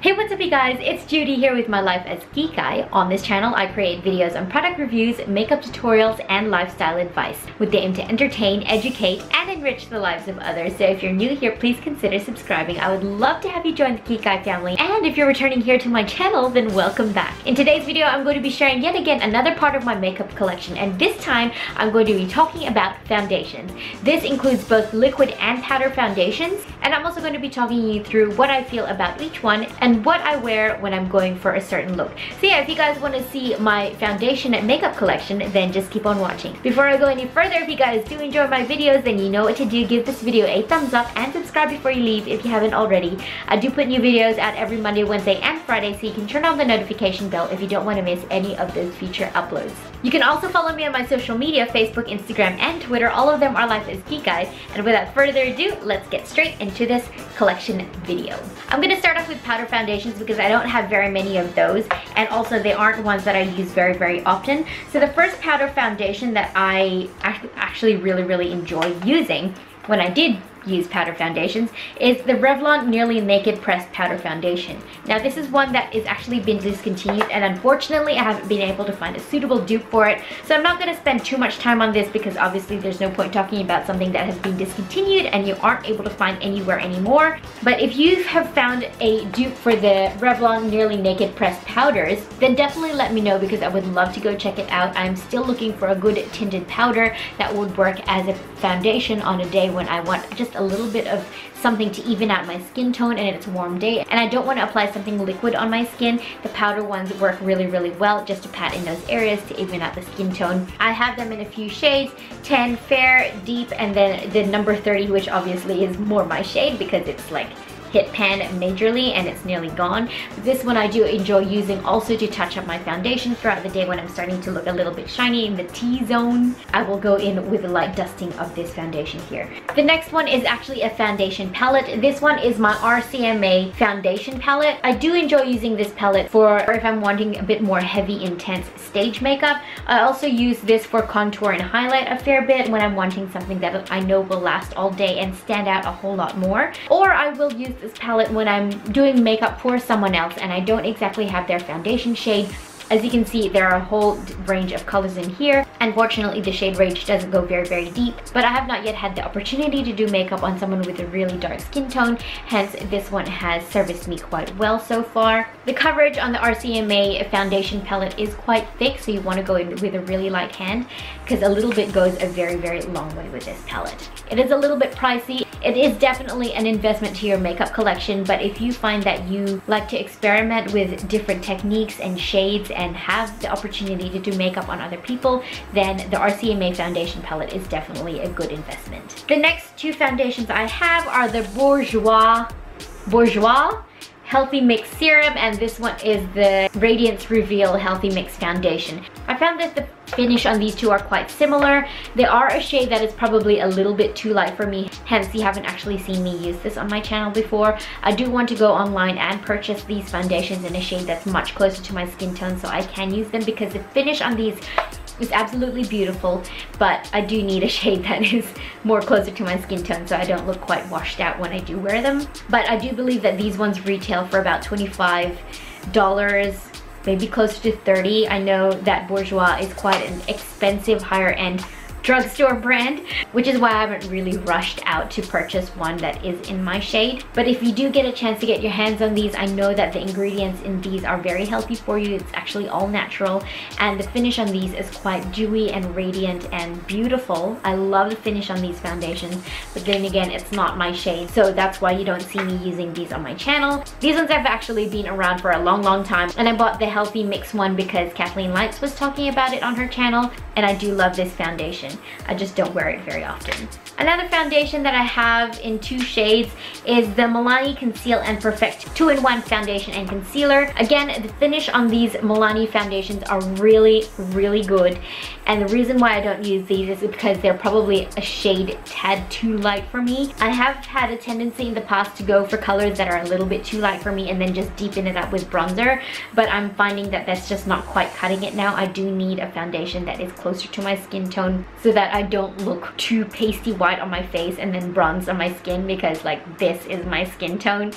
Hey what's up you guys, it's Judie here with my life as Kikay. On this channel I create videos on product reviews, makeup tutorials, and lifestyle advice with the aim to entertain, educate, and enrich the lives of others. So if you're new here, please consider subscribing. I would love to have you join the Kikay family. And if you're returning here to my channel, then welcome back. In today's video, I'm going to be sharing yet again another part of my makeup collection. And this time, I'm going to be talking about foundations. This includes both liquid and powder foundations. And I'm also going to be talking you through what I feel about each one and and what I wear when I'm going for a certain look. So yeah, if you guys want to see my foundation and makeup collection, then just keep on watching. Before I go any further, if you guys do enjoy my videos, then you know what to do. Give this video a thumbs up and subscribe before you leave if you haven't already. I do put new videos out every Monday, Wednesday, and Friday, so you can turn on the notification bell if you don't want to miss any of those future uploads. You can also follow me on my social media, Facebook, Instagram, and Twitter. All of them are Life as Kikay. And without further ado, let's get straight into this collection video. I'm to start off with powder foundations because I don't have very many of those. And also they aren't ones that I use very, very often. So the first powder foundation that I actually really, really enjoy using when I did use powder foundations is the Revlon Nearly Naked Pressed Powder Foundation. Now this is one that is actually been discontinued and unfortunately I haven't been able to find a suitable dupe for it. So I'm not going to spend too much time on this because obviously there's no point talking about something that has been discontinued and you aren't able to find anywhere anymore. But if you have found a dupe for the Revlon Nearly Naked Pressed Powders, then definitely let me know because I would love to go check it out. I'm still looking for a good tinted powder that would work as a foundation on a day when I want just a little bit of something to even out my skin tone and it's a warm day and I don't want to apply something liquid on my skin. The powder ones work really, really well just to pat in those areas to even out the skin tone. I have them in a few shades, 10, fair, deep, and then the number 30, which obviously is more my shade because it's like hit pan majorly and it's nearly gone. This one I do enjoy using also to touch up my foundation throughout the day when I'm starting to look a little bit shiny in the T-zone. I will go in with a light dusting of this foundation here. The next one is actually a foundation palette. This one is my RCMA foundation palette. I do enjoy using this palette for if I'm wanting a bit more heavy intense stage makeup. I also use this for contour and highlight a fair bit when I'm wanting something that I know will last all day and stand out a whole lot more. Or I will use this palette when I'm doing makeup for someone else and I don't exactly have their foundation shade as you can see, there are a whole range of colors in here. Unfortunately, the shade range doesn't go very, very deep, but I have not yet had the opportunity to do makeup on someone with a really dark skin tone, hence this one has serviced me quite well so far. The coverage on the RCMA foundation palette is quite thick, so you want to go in with a really light hand, because a little bit goes a very, very long way with this palette. It is a little bit pricey. It is definitely an investment to your makeup collection, but if you find that you like to experiment with different techniques and shades and have the opportunity to do makeup on other people, then the RCMA foundation palette is definitely a good investment. The next two foundations I have are the Bourjois Bourjois Healthy Mix Serum and this one is the Radiance Reveal Healthy Mix Foundation. I found that the finish on these two are quite similar. They are a shade that is probably a little bit too light for me, hence you haven't actually seen me use this on my channel before. I do want to go online and purchase these foundations in a shade that's much closer to my skin tone so I can use them because the finish on these it's absolutely beautiful, but I do need a shade that is more closer to my skin tone so I don't look quite washed out when I do wear them. But I do believe that these ones retail for about $25 maybe closer to 30 I know that Bourjois is quite an expensive higher end drugstore brand, which is why I haven't really rushed out to purchase one that is in my shade. But if you do get a chance to get your hands on these, I know that the ingredients in these are very healthy for you. It's actually all natural and the finish on these is quite dewy and radiant and beautiful. I love the finish on these foundations, but then again, it's not my shade. So that's why you don't see me using these on my channel. These ones have actually been around for a long, long time. And I bought the Healthy Mix one because Kathleen Lights was talking about it on her channel. And I do love this foundation. I just don't wear it very often. Another foundation that I have in two shades is the Milani Conceal and Perfect 2-in-1 foundation and concealer. Again, the finish on these Milani foundations are really, really good. And the reason why I don't use these is because they're probably a shade tad too light for me. I have had a tendency in the past to go for colors that are a little bit too light for me and then just deepen it up with bronzer. But I'm finding that that's just not quite cutting it now. I do need a foundation that is closer to my skin tone so that I don't look too pasty white on my face and then bronze on my skin because like this is my skin tone.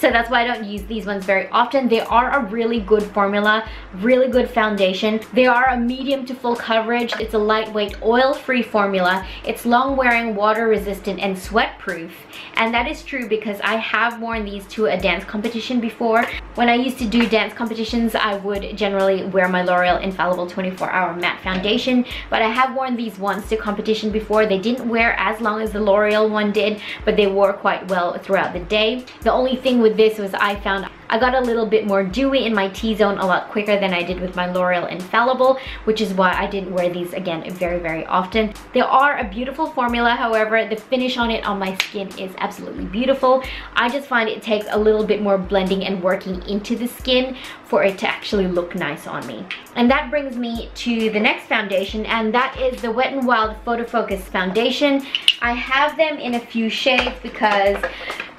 So that's why I don't use these ones very often. They are a really good formula, really good foundation. They are a medium to full coverage. It's a lightweight oil-free formula. It's long wearing, water resistant and sweat proof. And that is true because I have worn these to a dance competition before. When I used to do dance competitions, I would generally wear my L'Oreal Infallible 24 Hour Matte Foundation. But I have worn these once to competition before. They didn't wear as long as the L'Oreal one did, but they wore quite well throughout the day. The only thing with this was I found I got a little bit more dewy in my T-zone a lot quicker than I did with my L'Oreal Infallible, which is why I didn't wear these again very, very often. They are a beautiful formula, however, the finish on it on my skin is absolutely beautiful. I just find it takes a little bit more blending and working into the skin for it to actually look nice on me. And that brings me to the next foundation, and that is the Wet n Wild Photo Focus Foundation. I have them in a few shades because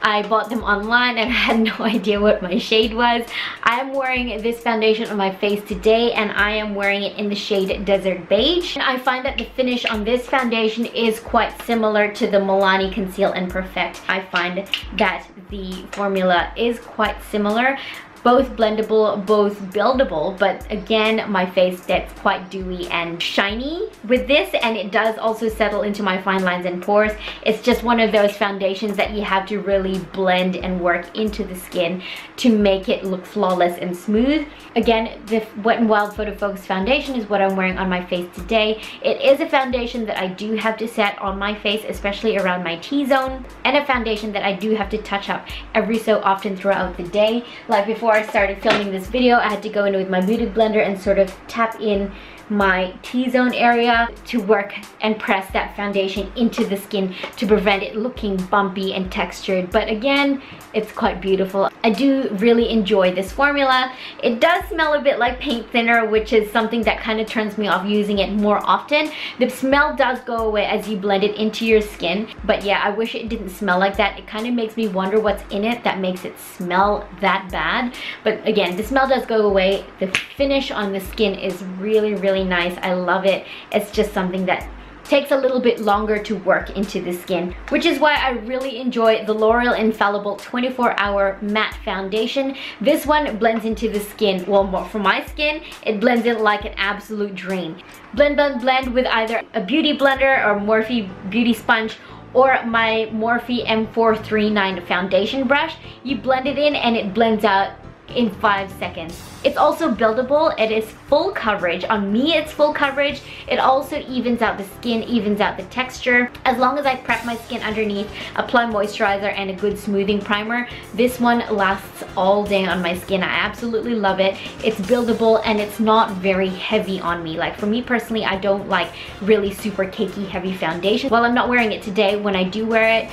I bought them online and I had no idea what my shade was. I am wearing this foundation on my face today and I am wearing it in the shade Desert Beige. And I find that the finish on this foundation is quite similar to the Milani Conceal and Perfect. I find that the formula is quite similar both blendable, both buildable, but again, my face gets quite dewy and shiny with this, and it does also settle into my fine lines and pores. It's just one of those foundations that you have to really blend and work into the skin to make it look flawless and smooth. Again, the Wet n Wild Photo Focus Foundation is what I'm wearing on my face today. It is a foundation that I do have to set on my face, especially around my T-zone, and a foundation that I do have to touch up every so often throughout the day. Like before before I started filming this video, I had to go in with my Beauty Blender and sort of tap in my T-zone area to work and press that foundation into the skin to prevent it looking bumpy and textured. But again, it's quite beautiful. I do really enjoy this formula. It does smell a bit like paint thinner, which is something that kind of turns me off using it more often. The smell does go away as you blend it into your skin. But yeah, I wish it didn't smell like that. It kind of makes me wonder what's in it that makes it smell that bad. But again, the smell does go away. The finish on the skin is really, really nice. I love it. It's just something that takes a little bit longer to work into the skin, which is why I really enjoy the L'Oreal Infallible 24 Hour Matte Foundation. This one blends into the skin, well, more for my skin, it blends in like an absolute dream. Blend, blend, blend with either a beauty blender or Morphe Beauty Sponge or my Morphe M439 foundation brush. You blend it in and it blends out in five seconds. It's also buildable. It is full coverage. On me, it's full coverage. It also evens out the skin, evens out the texture. As long as I prep my skin underneath, apply moisturizer and a good smoothing primer, this one lasts all day on my skin. I absolutely love it. It's buildable and it's not very heavy on me. Like for me personally, I don't like really super cakey heavy foundation. While I'm not wearing it today, when I do wear it,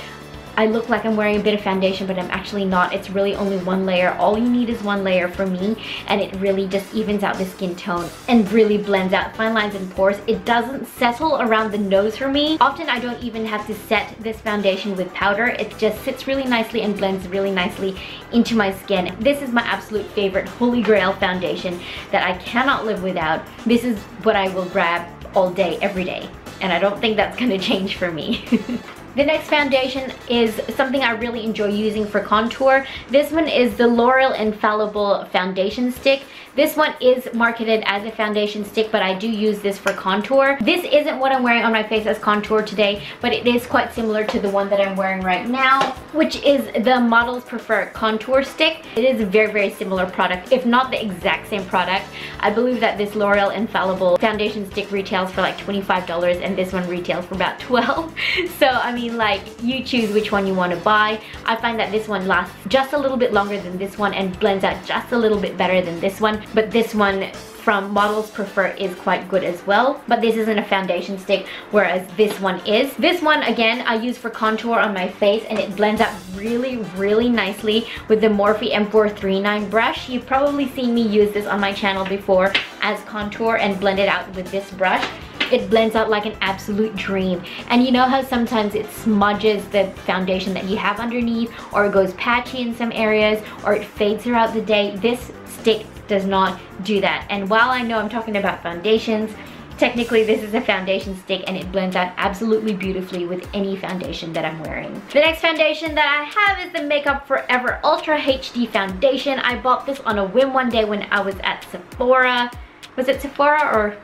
I look like I'm wearing a bit of foundation, but I'm actually not. It's really only one layer. All you need is one layer for me, and it really just evens out the skin tone and really blends out fine lines and pores. It doesn't settle around the nose for me. Often I don't even have to set this foundation with powder. It just sits really nicely and blends really nicely into my skin. This is my absolute favorite holy grail foundation that I cannot live without. This is what I will grab all day, every day. And I don't think that's gonna change for me. The next foundation is something I really enjoy using for contour. This one is the L'Oreal Infallible Foundation Stick. This one is marketed as a foundation stick, but I do use this for contour. This isn't what I'm wearing on my face as contour today, but it is quite similar to the one that I'm wearing right now, which is the Models Prefer Contour Stick. It is a very, very similar product, if not the exact same product. I believe that this L'Oreal Infallible foundation stick retails for like $25 and this one retails for about 12 So, I mean, like, you choose which one you want to buy. I find that this one lasts just a little bit longer than this one and blends out just a little bit better than this one but this one from Models Prefer is quite good as well. But this isn't a foundation stick, whereas this one is. This one, again, I use for contour on my face and it blends out really, really nicely with the Morphe M439 brush. You've probably seen me use this on my channel before as contour and blend it out with this brush it blends out like an absolute dream. And you know how sometimes it smudges the foundation that you have underneath or it goes patchy in some areas or it fades throughout the day. This stick does not do that. And while I know I'm talking about foundations, technically this is a foundation stick and it blends out absolutely beautifully with any foundation that I'm wearing. The next foundation that I have is the Makeup Forever Ultra HD Foundation. I bought this on a whim one day when I was at Sephora. Was it Sephora or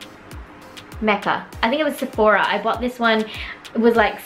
Mecca? I think it was Sephora. I bought this one. It was like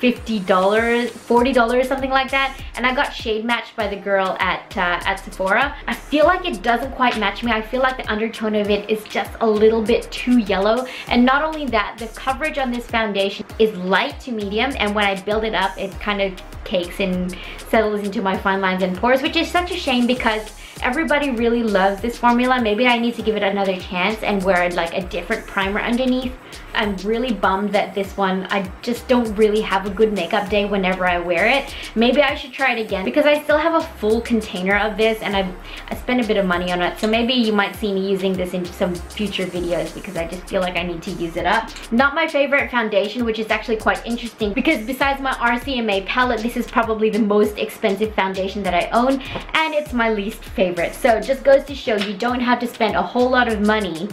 $50, $40, something like that. And I got shade matched by the girl at, uh, at Sephora. I feel like it doesn't quite match me. I feel like the undertone of it is just a little bit too yellow. And not only that, the coverage on this foundation is light to medium. And when I build it up, it kind of cakes and settles into my fine lines and pores, which is such a shame because everybody really loves this formula. Maybe I need to give it another chance and wear like a different primer underneath. I'm really bummed that this one, I just don't really have a good makeup day whenever I wear it. Maybe I should try it again because I still have a full container of this and I've I spent a bit of money on it. So maybe you might see me using this in some future videos because I just feel like I need to use it up. Not my favorite foundation, which is actually quite interesting because besides my RCMA palette, this is probably the most expensive foundation that I own and it's my least favorite. So it just goes to show you don't have to spend a whole lot of money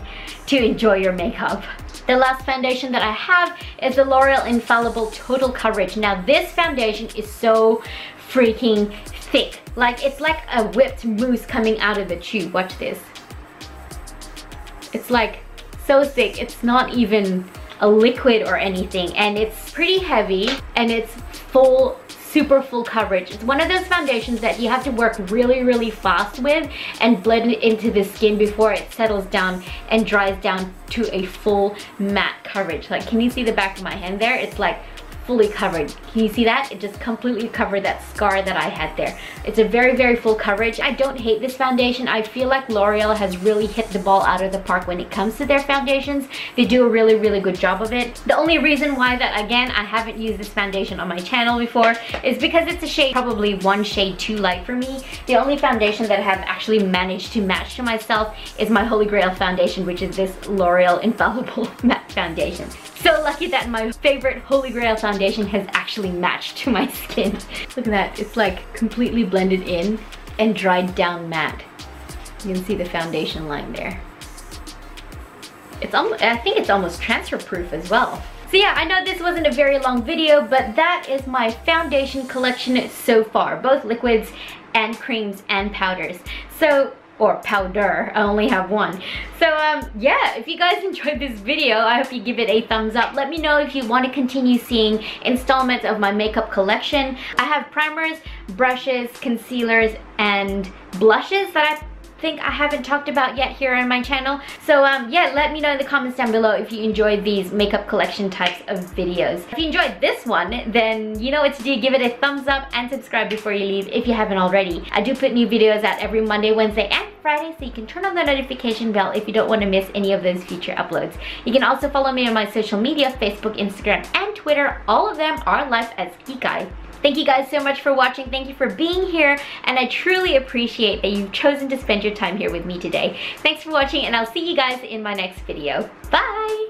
to enjoy your makeup. The last foundation that I have is the L'Oreal Infallible Total Coverage. Now this foundation is so freaking thick. Like it's like a whipped mousse coming out of the tube. Watch this. It's like so thick. It's not even a liquid or anything and it's pretty heavy and it's full super full coverage. It's one of those foundations that you have to work really, really fast with and blend it into the skin before it settles down and dries down to a full matte coverage. Like, can you see the back of my hand there? It's like fully covered. Can you see that? It just completely covered that scar that I had there. It's a very, very full coverage. I don't hate this foundation. I feel like L'Oreal has really hit the ball out of the park when it comes to their foundations. They do a really, really good job of it. The only reason why that, again, I haven't used this foundation on my channel before is because it's a shade, probably one shade too light for me. The only foundation that I have actually managed to match to myself is my Holy Grail foundation, which is this L'Oreal Infallible Matte Foundation. So lucky that my favorite Holy Grail foundation has actually matched to my skin. Look at that, it's like completely blended in and dried down matte. You can see the foundation line there. It's almost, I think it's almost transfer proof as well. So yeah, I know this wasn't a very long video, but that is my foundation collection so far, both liquids and creams and powders. So or powder. I only have one. So um yeah if you guys enjoyed this video i hope you give it a thumbs up. Let me know if you want to continue seeing installments of my makeup collection. I have primers brushes concealers and blushes that i think I haven't talked about yet here on my channel. So um, yeah, let me know in the comments down below if you enjoyed these makeup collection types of videos. If you enjoyed this one, then you know what to do. Give it a thumbs up and subscribe before you leave if you haven't already. I do put new videos out every Monday, Wednesday, and Friday, so you can turn on the notification bell if you don't want to miss any of those future uploads. You can also follow me on my social media, Facebook, Instagram, and Twitter. All of them are live as Kikay. Thank you guys so much for watching. Thank you for being here. And I truly appreciate that you've chosen to spend your time here with me today. Thanks for watching and I'll see you guys in my next video. Bye!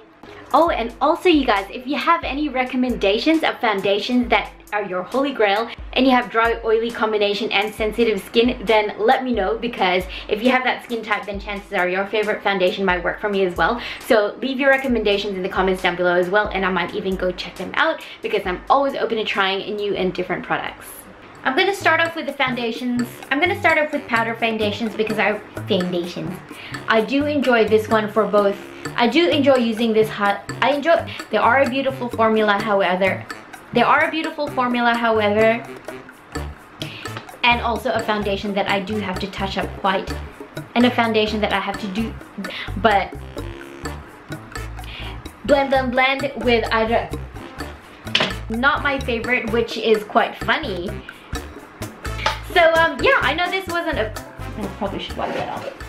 Oh, and also you guys, if you have any recommendations of foundations that are your holy grail and you have dry oily combination and sensitive skin then let me know because if you have that skin type then chances are your favorite foundation might work for me as well so leave your recommendations in the comments down below as well and I might even go check them out because I'm always open to trying new and different products I'm gonna start off with the foundations. I'm gonna start off with powder foundations because I foundations. I do enjoy this one for both. I do enjoy using this hot. I enjoy. They are a beautiful formula, however, they are a beautiful formula, however, and also a foundation that I do have to touch up quite, and a foundation that I have to do, but blend, blend, blend with either, not my favorite, which is quite funny. So um, yeah, I know this wasn't a, I probably should wipe that off.